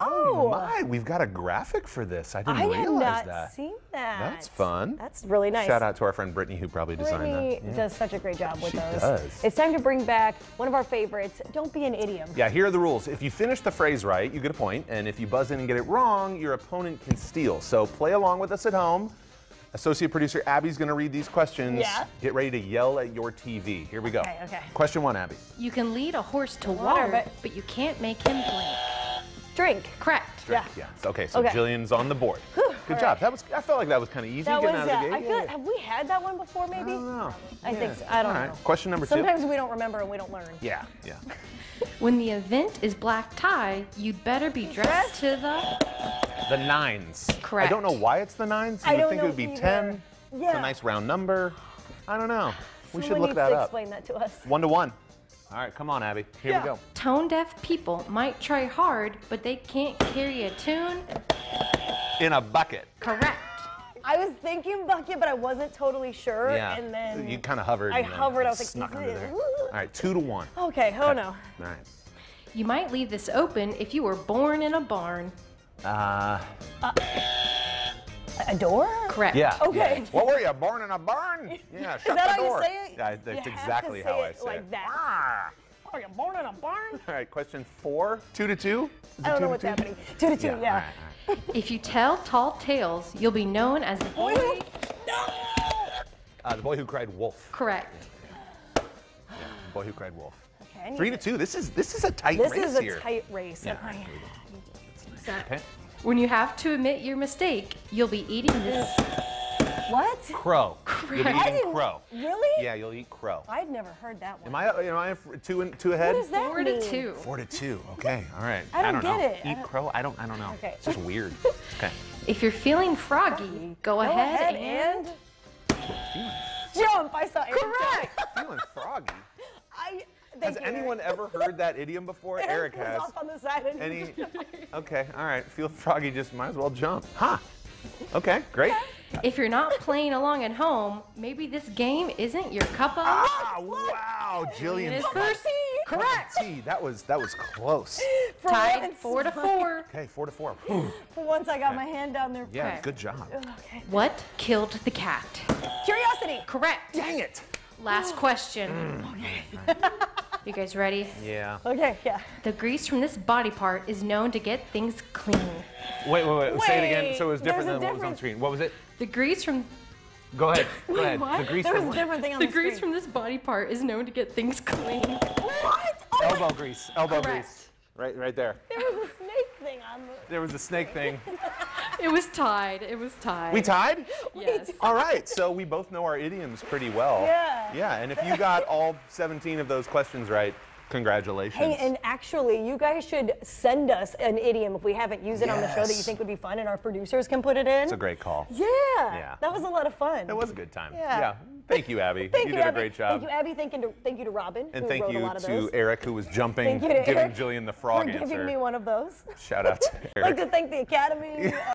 Oh, oh my, we've got a graphic for this. I didn't I have realize not that. seen that. That's fun. That's really nice. Shout out to our friend Brittany who probably designed Brittany that. Yeah. does such a great job with She those. does. It's time to bring back one of our favorites. Don't be an idiom. Yeah, here are the rules. If you finish the phrase right, you get a point, and if you buzz in and get it wrong, your opponent can steal. So play along with us at home. Associate producer Abby's going to read these questions. Yeah. Get ready to yell at your TV. Here we go. Okay, okay. Question one, Abby. You can lead a horse to Water, water, but- but you can't make him blink. Drink. Correct. Yeah. Yeah. Okay, so Okay. Jillian's on the board. Good all job. right. That was. I felt like that was kind of easy That getting was. out of the gate. I feel. like- have we had that one before? Maybe. I don't know. I Yeah. think so. I don't All right. know. Question number two. Sometimes we don't remember and we don't learn. Yeah. Yeah. When the event is black tie, you'd better be dressed to the. The nines. Correct. I don't know why it's the nines. You I would don't think know it would be either. 10. It's Yeah. a nice round number. I don't know. We should Someone look needs that to up. Explain that to us. One to one. All right, come on, Abby. Here Yeah. we go. Tone deaf people might try hard, but they can't carry a tune. In a bucket. Correct. I was thinking bucket, but I wasn't totally sure. Yeah. And then you kind of hovered. I and then hovered, I was like, snuck is under it- there. All right, two to one. Okay. Oh no. All right. You might leave this open if you were born in a barn. Uh, A door? Correct. yeah. Okay. yeah. What were you, born in a barn? Yeah, shut Is that the how door. you say it? Yeah, that's have to exactly how I say it like it. that. Ah. Are you born in a barn? All right, question four. Two to two? Is I don't two know what's two? happening. Two to two. Yeah. Yeah. All right, all right. If you tell tall tales, you'll be known as the boy. Uh, the boy who cried wolf. Correct. Yeah, the boy who cried wolf. Okay. Three to two. This is this is a tight race. This is a here. tight race. Yeah. Okay. Okay. When you have to admit your mistake, you'll be eating this. What? Crow. You'll be eating crow. Really? Yeah, you'll eat crow. I'd never heard that one. Am I am I two and two ahead? What does that Four mean? to two. Four to two. Okay. All right. I don't know. get it. Eat don't- crow. I don't. I don't know. Okay. It's just weird. Okay. If you're feeling froggy, go, Go ahead, ahead and. and jump. I saw Eric jump. Correct. Feeling froggy. I. Has you, anyone Eric. ever heard that idiom before? Eric was has. off on the side and Any? Okay. All right. Feel froggy. Just might as well jump. Huh. Okay. Great. If you're not playing along at home, maybe this game isn't your cup of. Ah! Wow. Jillian's It's first. correct. That was that was close. For Tied once- four to four. Okay. Four to four. For once, I got my hand down there. Yeah. Okay. Good job. Okay. What killed the cat? Curiosity. Correct. Dang it. Last mm. question. You guys ready? Yeah. Okay. Yeah. The grease from this body part is known to get things clean. Wait, wait, wait. Say it again. So it was different there's a than what was on difference. screen. What was it? The grease from Go ahead. Go ahead. What? The grease there was from a different thing on the the, grease screen. from this body part is known to get things clean. What? Oh, elbow grease. Elbow Correct. grease. Right, right there. there was a snake thing on the. There was a snake thing. It was tied. It was tied. We tied? Yes. All right, so we both know our idioms pretty well. Yeah. Yeah, and if you got all 17 of those questions right, congratulations. Hey, and actually, you guys should send us an idiom if we haven't used it on the show that you think would be fun, and our producers can put it in. it's a great call. Yeah. Yeah. That was a lot of fun. It was a good time. Yeah. yeah. Thank you, Abby. Thank you you, did Abby. a great job. Thank you, Abby. Thank you to, thank you to Robin, and who thank wrote you a lot of to those. Eric, who was jumping, Thank you to giving Eric Jillian the frog for answer. giving me one of those. Shout out to I'd like to thank the Academy.